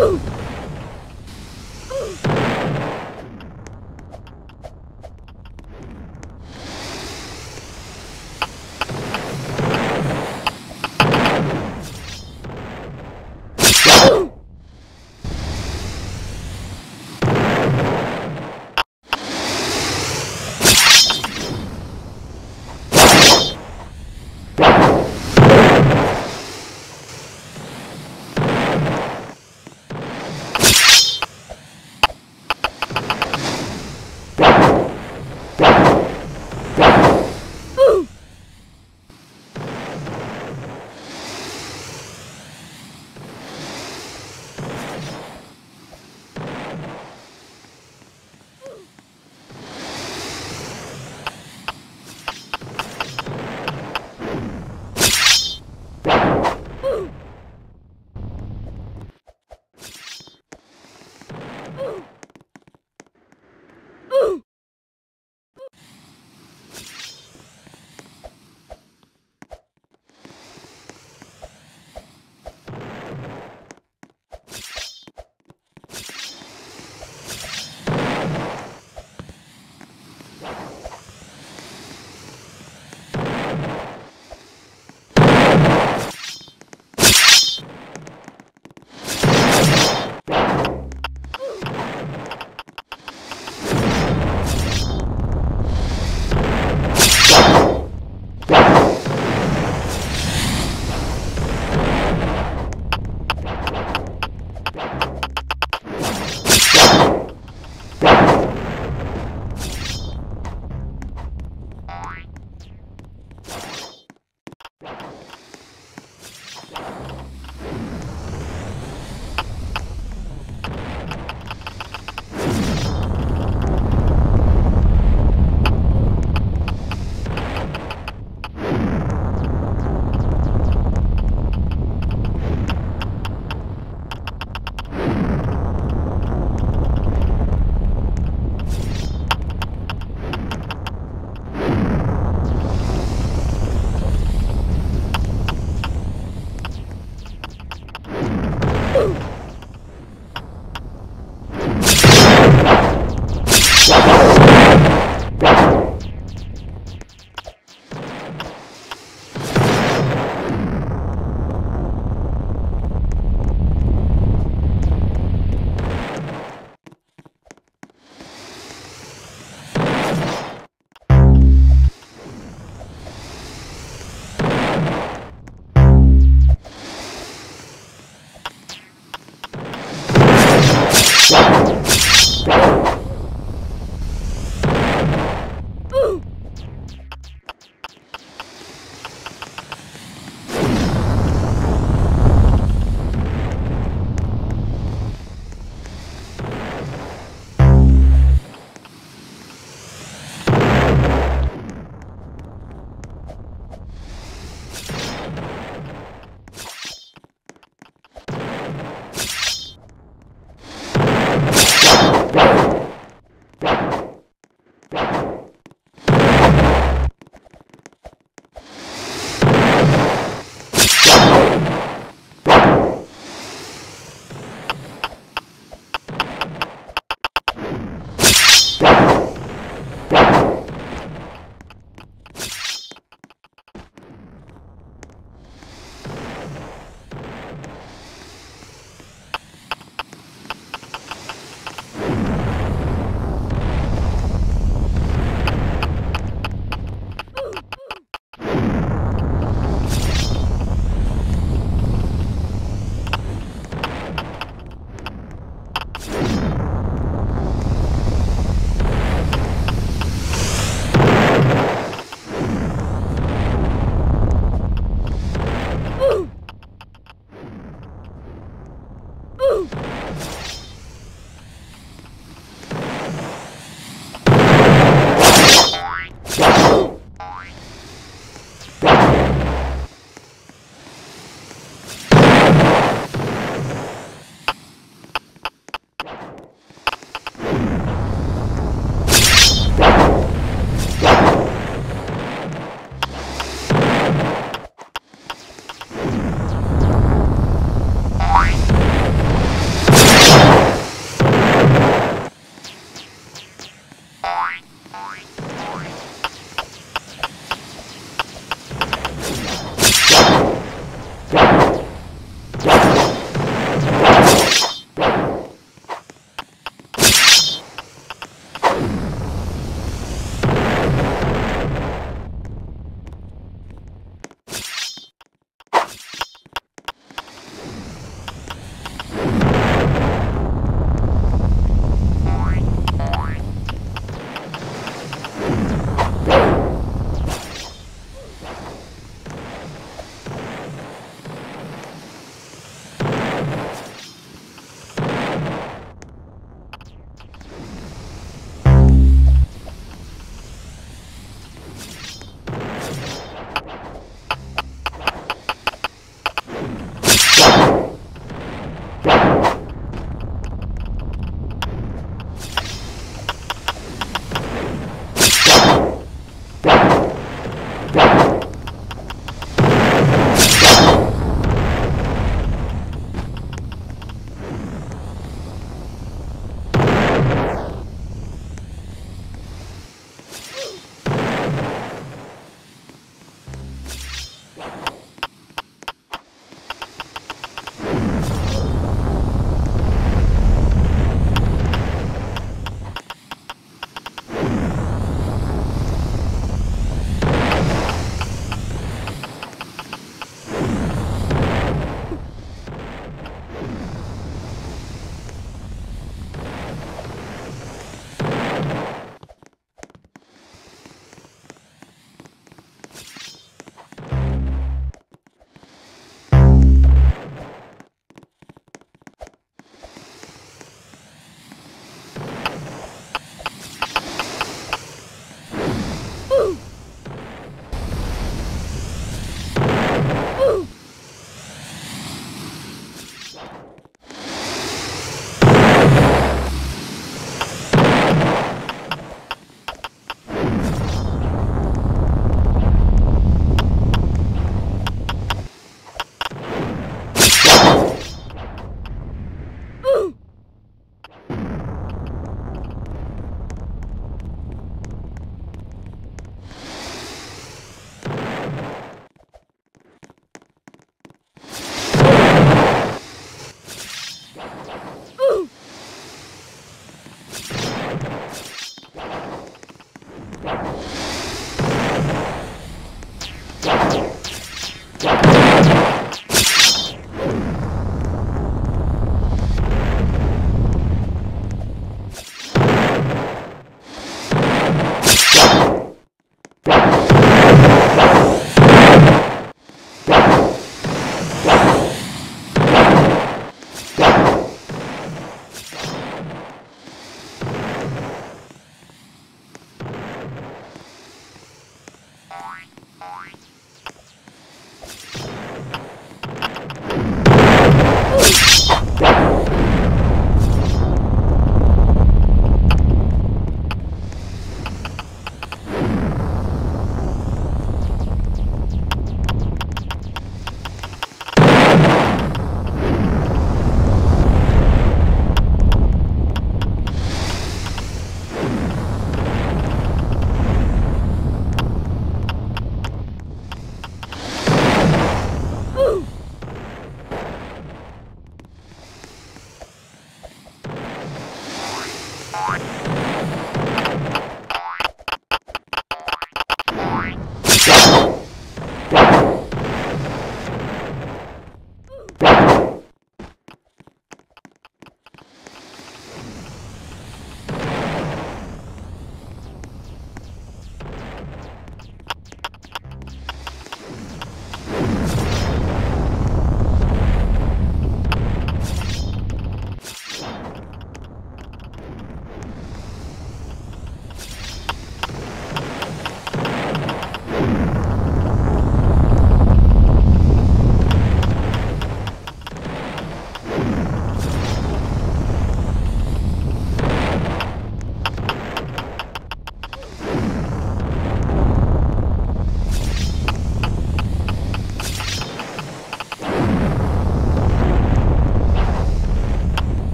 Ooh.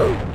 Oh!